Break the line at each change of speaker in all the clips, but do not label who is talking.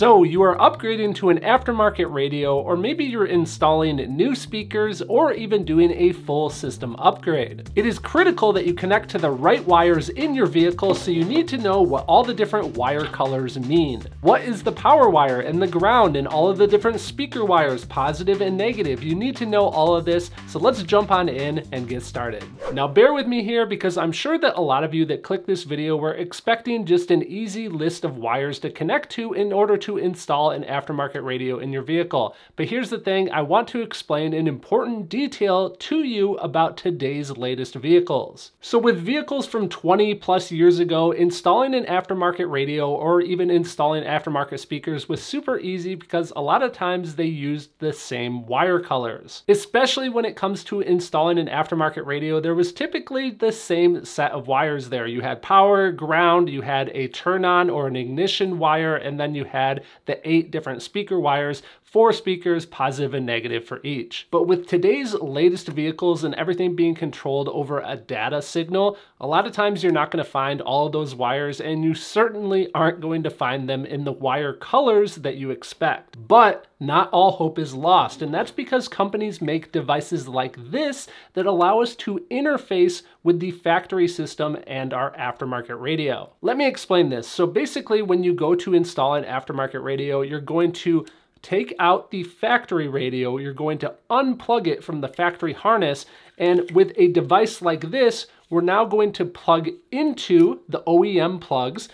So you are upgrading to an aftermarket radio, or maybe you're installing new speakers, or even doing a full system upgrade. It is critical that you connect to the right wires in your vehicle, so you need to know what all the different wire colors mean. What is the power wire and the ground and all of the different speaker wires, positive and negative? You need to know all of this, so let's jump on in and get started. Now bear with me here because I'm sure that a lot of you that click this video were expecting just an easy list of wires to connect to in order to install an aftermarket radio in your vehicle. But here's the thing, I want to explain an important detail to you about today's latest vehicles. So with vehicles from 20 plus years ago, installing an aftermarket radio or even installing aftermarket speakers was super easy because a lot of times they used the same wire colors. Especially when it comes to installing an aftermarket radio, there was typically the same set of wires there. You had power, ground, you had a turn on or an ignition wire, and then you had the eight different speaker wires, four speakers, positive and negative for each. But with today's latest vehicles and everything being controlled over a data signal, a lot of times you're not gonna find all of those wires and you certainly aren't going to find them in the wire colors that you expect. But not all hope is lost, and that's because companies make devices like this that allow us to interface with the factory system and our aftermarket radio. Let me explain this. So basically, when you go to install an aftermarket radio, you're going to take out the factory radio, you're going to unplug it from the factory harness, and with a device like this, we're now going to plug into the OEM plugs,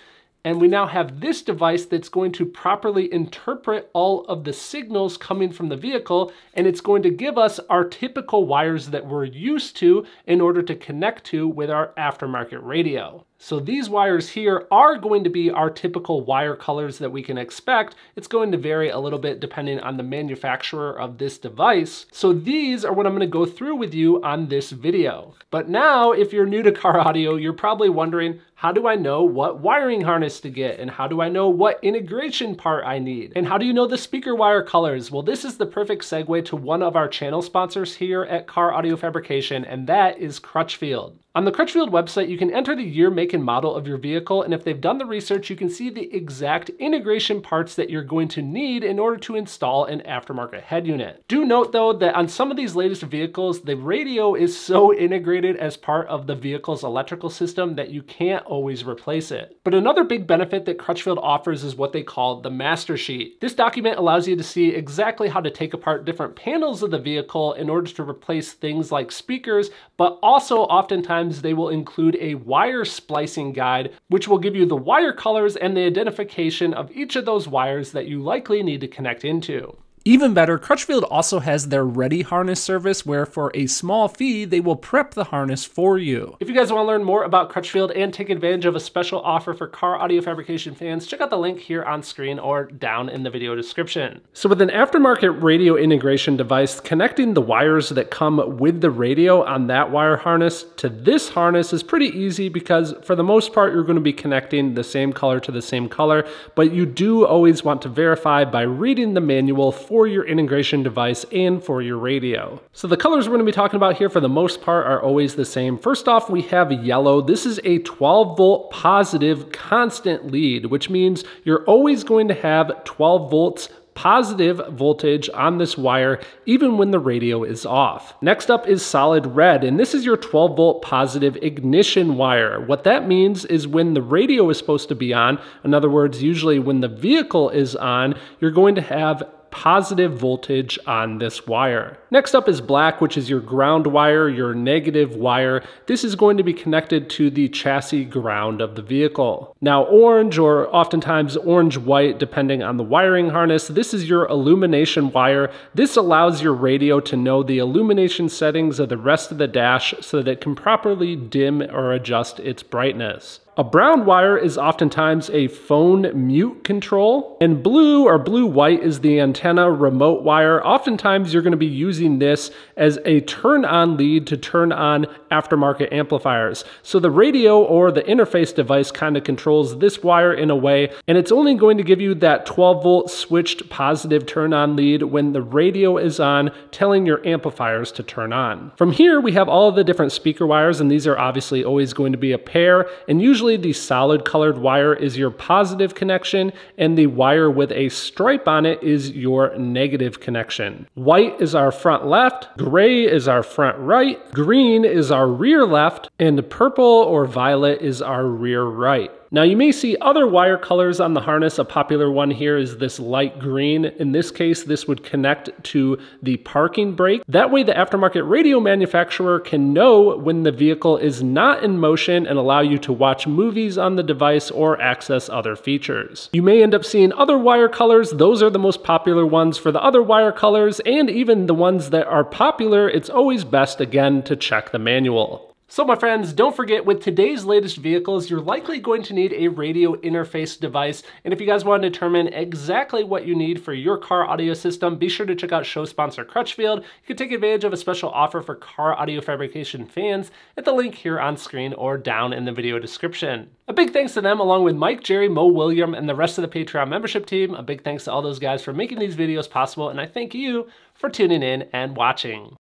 and we now have this device that's going to properly interpret all of the signals coming from the vehicle, and it's going to give us our typical wires that we're used to in order to connect to with our aftermarket radio. So these wires here are going to be our typical wire colors that we can expect. It's going to vary a little bit depending on the manufacturer of this device. So these are what I'm gonna go through with you on this video. But now, if you're new to car audio, you're probably wondering, how do I know what wiring harness to get? And how do I know what integration part I need? And how do you know the speaker wire colors? Well, this is the perfect segue to one of our channel sponsors here at Car Audio Fabrication, and that is Crutchfield. On the Crutchfield website, you can enter the year, make, and model of your vehicle, and if they've done the research, you can see the exact integration parts that you're going to need in order to install an aftermarket head unit. Do note though that on some of these latest vehicles, the radio is so integrated as part of the vehicle's electrical system that you can't always replace it. But another big benefit that Crutchfield offers is what they call the master sheet. This document allows you to see exactly how to take apart different panels of the vehicle in order to replace things like speakers, but also oftentimes They will include a wire splicing guide, which will give you the wire colors and the identification of each of those wires that you likely need to connect into. Even better, Crutchfield also has their Ready Harness service where for a small fee, they will prep the harness for you. If you guys want to learn more about Crutchfield and take advantage of a special offer for car audio fabrication fans, check out the link here on screen or down in the video description. So with an aftermarket radio integration device, connecting the wires that come with the radio on that wire harness to this harness is pretty easy because for the most part, you're going to be connecting the same color to the same color, but you do always want to verify by reading the manual for for your integration device and for your radio. So the colors we're gonna be talking about here for the most part are always the same. First off, we have yellow. This is a 12 volt positive constant lead, which means you're always going to have 12 volts positive voltage on this wire even when the radio is off. Next up is solid red, and this is your 12 volt positive ignition wire. What that means is when the radio is supposed to be on, in other words, usually when the vehicle is on, you're going to have positive voltage on this wire. Next up is black, which is your ground wire, your negative wire. This is going to be connected to the chassis ground of the vehicle. Now orange, or oftentimes orange-white, depending on the wiring harness, this is your illumination wire. This allows your radio to know the illumination settings of the rest of the dash so that it can properly dim or adjust its brightness. A brown wire is oftentimes a phone mute control, and blue or blue-white is the antenna remote wire. Oftentimes you're gonna be using this as a turn on lead to turn on aftermarket amplifiers. So the radio or the interface device kind of controls this wire in a way, and it's only going to give you that 12 volt switched positive turn on lead when the radio is on, telling your amplifiers to turn on. From here, we have all the different speaker wires, and these are obviously always going to be a pair, and usually Usually the solid colored wire is your positive connection and the wire with a stripe on it is your negative connection. White is our front left, gray is our front right, green is our rear left, and purple or violet is our rear right. Now you may see other wire colors on the harness. A popular one here is this light green. In this case, this would connect to the parking brake. That way the aftermarket radio manufacturer can know when the vehicle is not in motion and allow you to watch movies on the device or access other features. You may end up seeing other wire colors. Those are the most popular ones for the other wire colors and even the ones that are popular, it's always best again to check the manual. So my friends, don't forget with today's latest vehicles, you're likely going to need a radio interface device. And if you guys want to determine exactly what you need for your car audio system, be sure to check out show sponsor Crutchfield. You can take advantage of a special offer for car audio fabrication fans at the link here on screen or down in the video description. A big thanks to them along with Mike, Jerry, Mo, William, and the rest of the Patreon membership team. A big thanks to all those guys for making these videos possible. And I thank you for tuning in and watching.